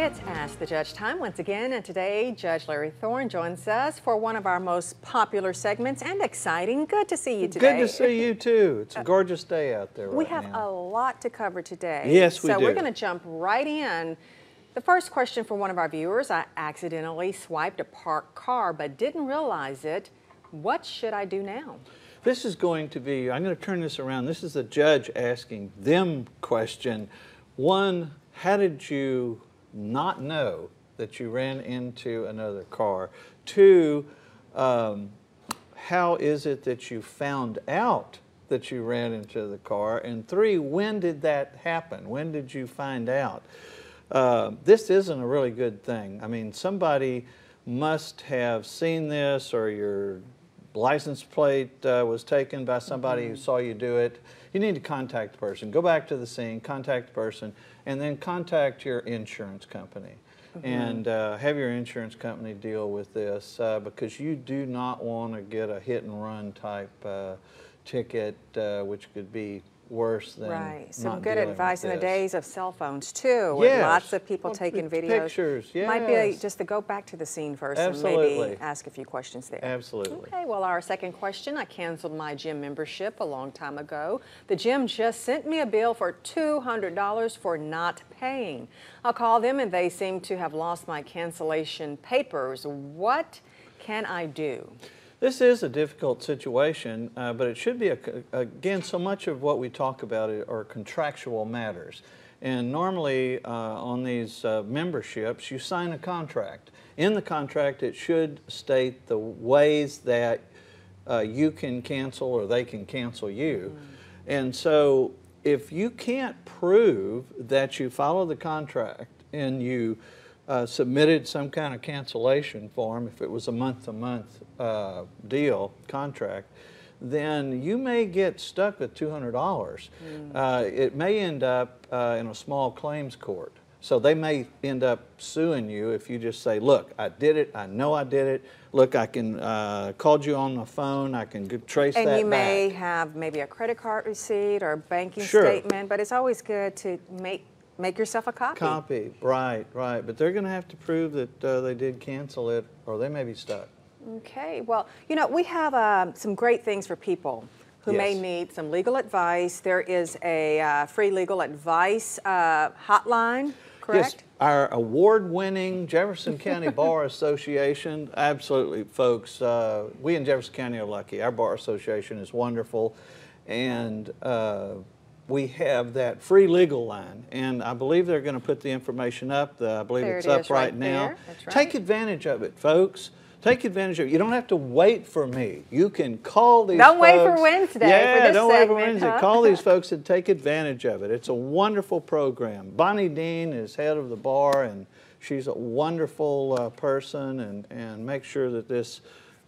It's Ask the Judge time once again, and today Judge Larry Thorne joins us for one of our most popular segments and exciting. Good to see you today. Good to see you too. It's a uh, gorgeous day out there right We have now. a lot to cover today. Yes, we so we're going to jump right in. The first question for one of our viewers I accidentally swiped a parked car but didn't realize it. What should I do now? This is going to be, I'm going to turn this around. This is the judge asking them question. One, how did you not know that you ran into another car? Two, um, how is it that you found out that you ran into the car? And three, when did that happen? When did you find out? Uh, this isn't a really good thing. I mean, somebody must have seen this or your license plate uh, was taken by somebody who saw you do it. You need to contact the person. Go back to the scene, contact the person, and then contact your insurance company. And uh, have your insurance company deal with this uh, because you do not want to get a hit and run type uh, ticket, uh, which could be worse than Right. Some good advice in the days of cell phones too, with Yes. lots of people Well, taking videos. pictures, Might be a, just to go back to the scene first and Absolutely. maybe ask a few questions there. Absolutely. Okay, well, our second question, I canceled my gym membership a long time ago. The gym just sent me a bill for $200 for not paying. I'll call them and they seem to have lost my cancellation papers. What can I do? This is a difficult situation, uh, but it should be, a, again, so much of what we talk about are contractual matters. And normally uh, on these uh, memberships, you sign a contract. In the contract, it should state the ways that uh, you can cancel or they can cancel you. And so if you can't prove that you follow the contract and you uh, submitted some kind of cancellation form, if it was a month-to-month uh, deal, contract, then you may get stuck with $200. Uh, it may end up uh, in a small claims court. So they may end up suing you if you just say, look, I did it, I know I did it, look, I can, uh, called you on the phone, I can trace And that And you may back. have maybe a credit card receipt or a banking Sure. statement, but it's always good to make make yourself a copy. Copy, right, right. But they're going to have to prove that uh, they did cancel it or they may be stuck. Okay, well, you know, we have um, some great things for people who may need some legal advice. There is a uh, free legal advice uh, hotline, correct? Yes, our award-winning Jefferson County Bar Association, absolutely, folks. Uh, we in Jefferson County are lucky. Our bar association is wonderful, and uh, we have that free legal line. And I believe they're going to put the information up. The- I believe There it's it up right, right now. right. Take advantage of it, folks. Take advantage of it. You don't have to wait for me. You can call these. Don't wait for folks. Wednesday for Yeah, this don't wait for Wednesday. huh? Call these folks and take advantage of it. It's a wonderful program. Bonnie Dean is head of the bar, and she's a wonderful uh, person, and, and make sure that this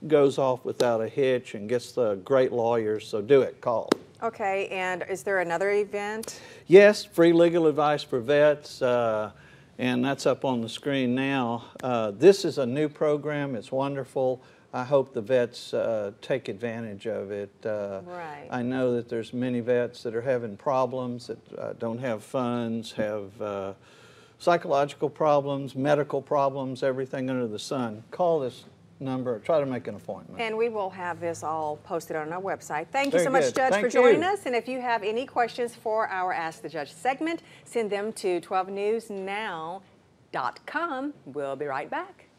goes off without a hitch and gets the great lawyers. So do it. Call. Okay, and is there another event? Yes, free legal advice for vets, uh, and that's up on the screen now. Uh, this is a new program. It's wonderful. I hope the vets uh, take advantage of it. Uh, Right. I know that there's many vets that are having problems that uh, don't have funds, have uh, psychological problems, medical problems, everything under the sun. Call this number. Try to make an appointment. And we will have this all posted on our website. Thank you Very so much. Judge, Thank for joining you. us. And if you have any questions for our Ask the Judge segment, send them to 12newsnow.com. We'll be right back.